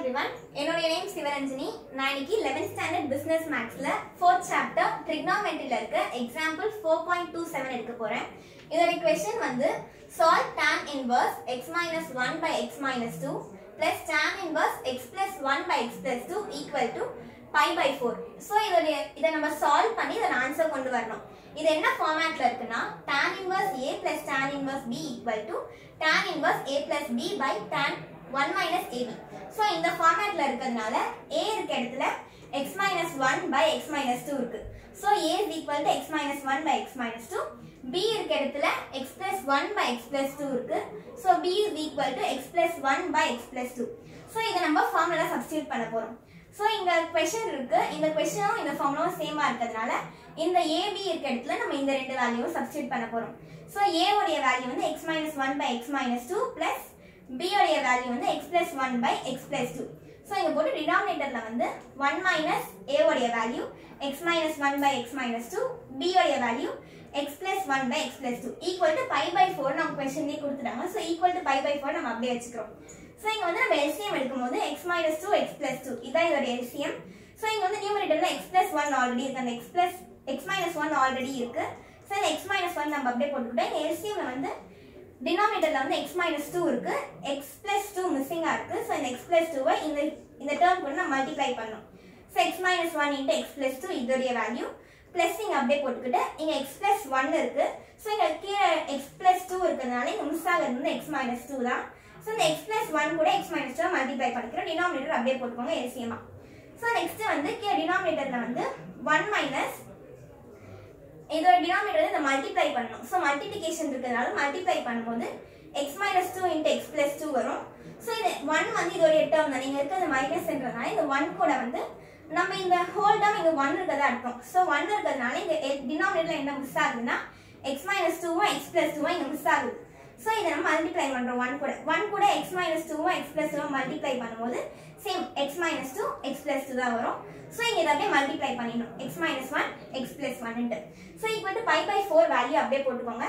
Everyone என்னுடைய name Sivaranjani. நான் இன்னைக்கு 11th ஸ்டாண்டர்ட் பிசினஸ் மேக்ஸ்ல ஃபோர்த் சாப்டர் ட்ரிக்னாமெட்ரியில இருக்க example four point two seven எடுக்க போறேன். இதோட கொஸ்டின் வந்து solve tan inverse x minus one by x minus two plus tan inverse x plus one by x plus two equal to pi by four so இதோடைய இதை நம்ம solve பண்ணி இதோட answer கொண்டு வரணும். இது என்ன ஃபார்மேட்ல இருக்குன்னா tan inverse A plus tan inverse B equal to tan inverse A plus B by tan one minus AB so இந்த ஃபார்மேட்ல இருக்கிறதுனால ஏ இருக்க இடத்துல x minus one by x minus two இருக்கு. So A is equal to x minus one by x minus two B இருக்க இடத்துல x plus one by x plus two இருக்கு. So B is equal to x plus one by x plus two so இதை நம்ம formula substitute பண்ண போகிறோம் so இங்கே question இருக்கு. இந்த கொஷினும் இந்த ஃபார்முலாவும் சேமாக இருக்கிறதுனால இந்த ஏபி இருக்க இடத்துல நம்ம இந்த ரெண்டு வேல்யூவும் சப்ஸ்டியூட் பண்ண போகிறோம் ஸோ ஏ உடைய வேல்யூ வந்து x minus one by x minus two plus value வந்து x plus 1 by x plus 2 so இங்கே போட்டு டினாமினேட்டர்ல வந்து 1 minus a உடைய வேல்யூ x minus 1 by x minus 2 b வேல்யூ x plus 1 by x plus 2 equal to pi by 4 நம்ம கொஸ்டின்லேயே கொடுத்துட்டாங்க. So equal to pi by 4 நம்ம அப்படியே வச்சுக்கிறோம். ஸோ இங்கே வந்து நம்ம LCM எடுக்கும்போது x minus 2 x plus 2 இதான் இதோட LCM. ஸோ இங்கே வந்து நியூமரேட்டர்ல x plus 1 ஆல்ரெடி இருக்கு. அந்த x plus x minus 1 already இருக்கு. ஸோ இந்த x minus 1 நம்ம அப்படியே போட்டுக்கிட்டோம். இங்க வந்து டினாமினேட்டர்ல வந்து எக்ஸ் minus 2 இருக்கு. X plus 2 மிஸ்ஸிங்கா இருக்கு. ஸோ இந்த x plus 2 இந்த இந்த டேர்ம் கூட நம்ம மல்டிப்ளை பண்ணணும். So x minus 1 into x plus 2 இதோடைய வேல்யூ ப்ளஸ் நீங்கள் அப்படியே போட்டுக்கிட்டு இங்கே x plus 1 இருக்கு. ஸோ இங்க கீழே எக்ஸ் ப்ளஸ் டூ இருக்கிறதுனால இங்க மிஸ் ஆகிறது வந்து x minus 2 தான். ஸோ இந்த x plus 1 கூட x minus 2 மல்டிப்ளை பண்ணிக்கிறோம். டினாமினேட்டர் அப்படியே போட்டுக்கோங்க எல்சிஎமா ஸோ நெக்ஸ்ட்டு வந்து கீழே டினாமினேட்டர்ல வந்து ஒன் மைனஸ் இதோட டினாமினேட்டர் வந்து இந்த மல்டிப்ளை பண்ணணும். ஸோ மல்டிப்ளிகேஷன் இருக்கிறதுனால மல்டிப்ளை பண்ணும்போது x minus two into x plus two வரும். ஸோ இது ஒன் வந்து இதோடைய டேர்ம் தான். நீங்கள் இருக்கிறது மைனஸ்ன்றதுனால இந்த ஒன் கூட வந்து நம்ம இந்த ஹோல் டேர்ம் இங்கே ஒன் இருக்கிறதா அர்த்தம். ஸோ ஒன் இருக்கிறதுனால இந்த டினாமினேட்டர் என்ன மிஸ் ஆகுதுன்னா எக்ஸ் மைனஸ் டூவும் எக்ஸ் பிளஸ் டூவும் இங்கே மிஸ் ஆகுது. ஸோ இதை நம்ம மல்டிப்ளை பண்ணுறோம் ஒன் கூட. ஒன் கூட எக்ஸ் மைனஸ் டூவும் எக்ஸ் பிளஸ் டூவும் மல்டிப்ளை பண்ணும்போது same x minus two x plus two தான் வரும். ஸோ இங்கே இதை அப்படியே மல்டிப்ளை பண்ணிடணும். X minus one x plus ஒன்ட்டு so equal to pi by four value அப்படியே போட்டுக்கோங்க.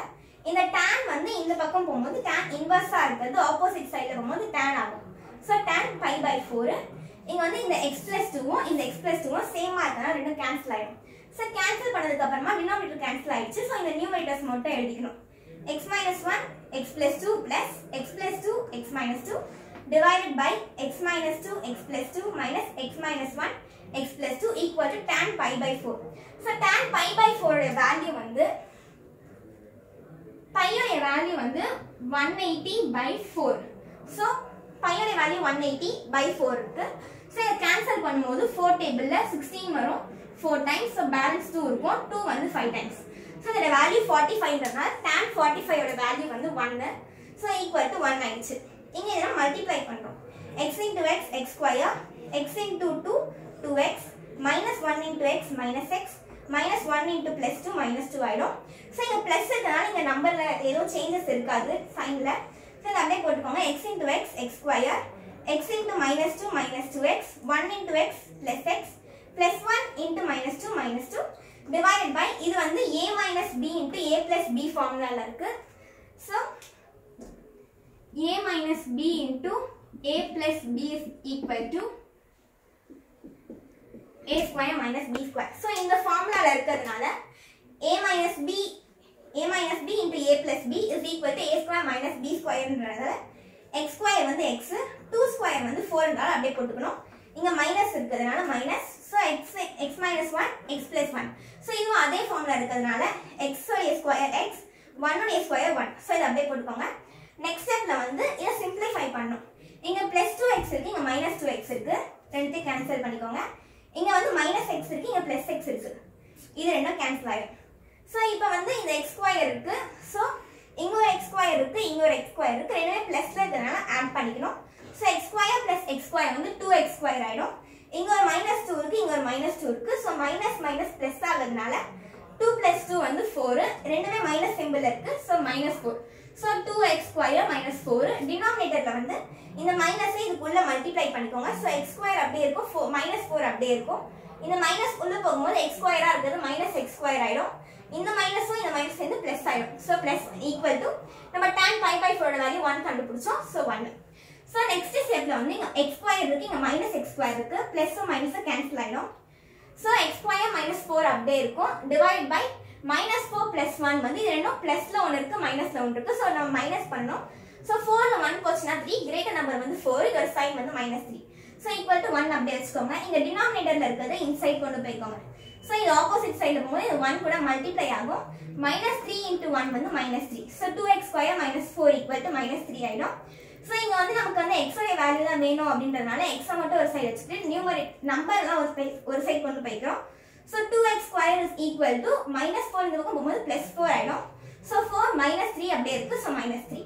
இந்த டேன் வந்து இந்த பக்கம் போகும்போது டேன் இன்வர்ஸாக இருக்கிறது ஆப்போசிட் சைடில் போகும்போது டேன் ஆகும். So tan pi by four இங்கே வந்து இந்த எக்ஸ் பிளஸ் டூவும் இந்த எக்ஸ் பிளஸ் டூவும் சேமாக இருக்கனால ரெண்டும் கேன்சல் ஆகிடும் ஸோ கேன்சல் பண்ணதுக்கு அப்புறமா டினாமினேட்டர் கேன்சல் ஆயிடுச்சு. ஸோ இந்த நியூமரேட்டர்ஸ் மட்டும் எழுதிக்கணும். X minus 1 x plus 2 plus x plus 2 x minus 2 divided by x minus 2 x plus 2 minus x minus 1 x plus 2 equal to tan pi by 4. So tan pi by 4 value வந்து பையோடைய value வந்து 180 by 4. So பையோடைய value 180 by 4 இருக்கு So, இதை cancel பண்ணும்போது 4 tableல 16 வரும் 4 times. So, balance 2 இருக்கும் 2 வந்து 5 times. So இதோட value forty ஃபைவ்ன்றதுனால டேன் ஃபார்ட்டி ஃபைவோட வேல்யூ வந்து ஒன்று ஸோ ஈக்குவல் டு ஒன் ஆயிடுச்சு இங்கே இதெல்லாம் மல்டிப்ளை பண்ணுறோம் x into x x square x into two two x minus one into x minus x minus one into plus two minus two ஆகிடும் so இங்கே plus இருக்கிறதுனால இங்கே நம்பரில் எதுவும் சேஞ்சஸ் இருக்காது சைனில் ஸோ இதை அப்படியே போட்டுக்கோங்க. X into x x square x into minus two minus two x one into x plus x plus one into minus two minus two divided by இது வந்து a minus b into a plus b formula இருக்கு so a minus b into a plus b is equal to a square minus b square so இந்த formula இருக்கிறதுனால a minus b a minus b into a plus b is equal to a square minus b square squareன்றதால x square வந்து x 2 square வந்து 4ன்றால அப்படியே போட்டுக்கணும் இங்க minus இருக்கிறதுனால minus so x x minus one x plus one so இதுவும் அதே ஃபார்மில் இருக்கிறதுனால எக்ஸ் உடைய ஸ்கொயர் எக்ஸ் ஒன்னுடைய ஸ்கொயர் ஒன் ஸோ இதை அப்படியே போட்டுக்கோங்க. நெக்ஸ்ட் ஸ்டெப்பில் வந்து இதை சிம்பிளிஃபை பண்ணும். இங்கே ப்ளஸ் டூ எக்ஸ் இருக்கு இங்கே மைனஸ் டூ எக்ஸ் இருக்கு. ரெண்டுத்தையும் கேன்சல் பண்ணிக்கோங்க. இங்கே வந்து மைனஸ் எக்ஸ் இருக்கு இங்கே ப்ளஸ் எக்ஸ் இருக்கு. இது ரெண்டும் கேன்சல் ஆகிடும் ஸோ இப்போ வந்து இந்த எக்ஸ் ஸ்கொயர் இருக்கு. ஸோ இங்கே ஒரு எக்ஸ் ஸ்கொயர் இருக்கு இங்க ஒரு எக்ஸ் ஸ்கொயர் இருக்கு. ரெண்டுமே பிளஸ்ல இருக்கிறதுனால ஆட் பண்ணிக்கணும். So x square plus x square வந்து டூ எக்ஸ் ஸ்கொயர் ஆயிடும். இங்க ஒரு மைனஸ் டூ இருக்கு இங்கே ஒரு மைனஸ் டூ இருக்கு. ஸோ மைனஸ் மைனஸ் ப்ளஸ் ஆகுறதுனால டூ ப்ளஸ் டூ வந்து ஃபோரு ரெண்டுமே மைனஸ் சிம்பிள் இருக்குது so minus four so two x square minus four டினாமினேட்டர்ல வந்து இந்த மைனஸை இதுக்குள்ள மல்டிப்ளை பண்ணிக்கோங்க. ஸோ எக்ஸ் ஸ்கொயர் அப்படியே இருக்கும். ஃபோ மைனஸ் ஃபோர் அப்படியே இருக்கும். இந்த மைனஸ் உள்ளே போகும்போது எக்ஸ் ஸ்கொயரா இருக்கிறது மைனஸ் எக்ஸ் ஸ்கொயர் ஆயிடும். இந்த மைனஸும் இந்த மைனஸ் சேர்ந்து ப்ளஸ் ஆயிடும். ஸோ ப்ளஸ் ஈக்குவல் டு நம்ம டேன் ஃபைவ் பை ஃபோரோட வேல்யூ ஒன் கண்டுபிடிச்சோம். ஸோ ஒன் ஸோ நெக்ஸ்ட் ஸ்டெப்ல வந்து இங்க எக்ஸ் ஸ்கொயர் மைனஸ் இங்க ஸ்கொயர் இருக்கு ப்ளஸும் மைனஸும் கேன்சல் ஆகிடும் so x square minus four அப்படியே இருக்கும். Divide by minus four plus one வந்து இது ரெண்டும் ப்ளஸில் ஒன்று இருக்குது மைனஸ்ல ஒன்று இருக்குது ஸோ நம்ம மைனஸ் பண்ணோம். ஸோ ஃபோர்ல ஒன் போச்சுன்னா த்ரீ கிரேட்டர் நம்பர் வந்து ஃபோர் இதோட சைன் வந்து minus three so equal to one அப்படியே வச்சுக்கோங்க. இங்க டினாமினேட்டர்ல இருக்கிறத இன்சைட் கொண்டு போய்க்கோங்க. ஸோ இது ஆப்போசிட் சைடில் போகும்போது இது ஒன் கூட மல்டிப்ளை ஆகும். மைனஸ் த்ரீ இன்ட்டு ஒன் வந்து minus three so two x square minus four equal to minus three ஆயிடும். ஸோ இங்கே வந்து நமக்கு வந்து எக்ஸோட வேல்யூ தான் வேணும் அப்படின்றதுனால எக்ஸை மட்டும் ஒரு சைடு வச்சுட்டு நியூமரி நம்பர்லாம் ஒரு சைட் ஒரு சைடு கொண்டு போய்க்கிறோம். So two x square is equal to minus four இந்த பக்கம் போகும்போது ப்ளஸ் ஃபோர் ஆகிடும் ஸோ ஃபோர் மைனஸ் த்ரீ அப்படியே இருக்கு. So minus three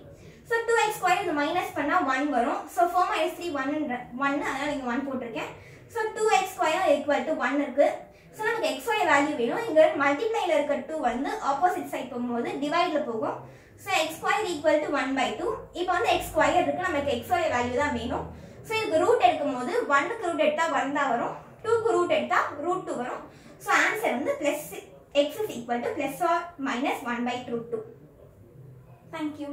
so two x square இது மைனஸ் பண்ணால் ஒன் வரும். ஸோ ஃபோர் மைனஸ் த்ரீ ஒன்னுன்ற ஒன்று அதனால் இங்கே ஒன் போட்டிருக்கேன். So two x square equal to one இருக்கு. ஸோ நமக்கு எக்ஸோட வேல்யூ வேணும். இங்கே மல்டிப்ளைல இருக்க டூ வந்து ஆப்போசிட் சைட் போகும்போது டிவைடில் போகும். So x square equal to one by two இப்போ வந்து எக்ஸ் ஸ்கொயர் இருக்கு. நமக்கு எக்ஸோட வேல்யூ தான் வேணும். ஸோ இதுக்கு ரூட் எடுக்கும் போது ஒன்னுக்கு ரூட் எடுத்தால் ஒன் தான் வரும். டூக்கு ரூட் எடுத்தால் ரூட் டூ வரும். ஸோ ஆன்சர் வந்து plus x is equal to plus or minus one by root two thank you